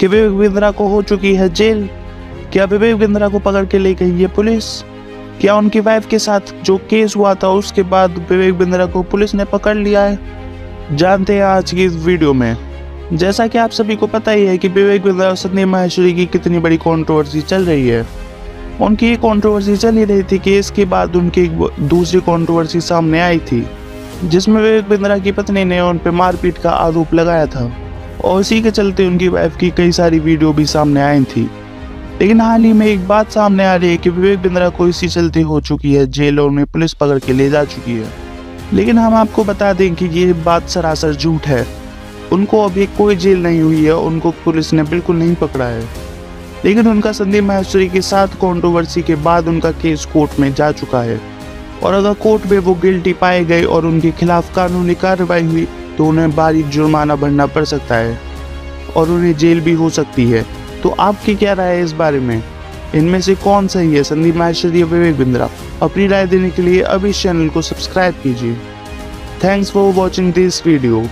कि विवेक बिंद्रा को हो चुकी है जेल। क्या विवेक बिंद्रा को पकड़ के ले गई है पुलिस? क्या उनकी वाइफ के साथ जो केस हुआ था, उसके बाद विवेक बिंद्रा को पुलिस ने पकड़ लिया है? जानते हैं आज की इस वीडियो में। जैसा कि आप सभी को पता ही है कि विवेक बिंद्रा और संदीप माहेश्वरी की कितनी बड़ी कंट्रोवर्सी चल रही है। उनकी ये कंट्रोवर्सी चल ही रही थी कि इसके बाद उनकी दूसरी कंट्रोवर्सी सामने आई थी, जिसमें विवेक बिंद्रा की पत्नी ने उन पर मारपीट का आरोप लगाया था। और इसी के चलते उनकी वाइफ की कई सारी वीडियो भी सामने आई थी। लेकिन हाल ही में एक बात सामने आ रही है कि विवेक बिंद्रा को इसी चलते हो चुकी है, जेल और उन्हें पुलिस पकड़ के ले जा चुकी है। लेकिन हम आपको बता दें कि ये बात सरासर झूठ है। उनको अभी कोई जेल नहीं हुई है उनको पुलिस ने बिल्कुल नहीं पकड़ा है। लेकिन उनका संदीप माहेश्वरी के साथ कंट्रोवर्सी के बाद उनका केस कोर्ट में जा चुका है। और अगर कोर्ट में वो गिल्टी पाए गए और उनके खिलाफ कानूनी कार्रवाई हुई तो उन्हें भारी जुर्माना भरना पड़ सकता है और उन्हें जेल भी हो सकती है। तो आपकी क्या राय है इस बारे में? इनमें से कौन सही है? संदीप माहेश्वरी या विवेक बिंद्रा। अपनी राय देने के लिए अभी इस चैनल को सब्सक्राइब कीजिए। Thanks for watching this video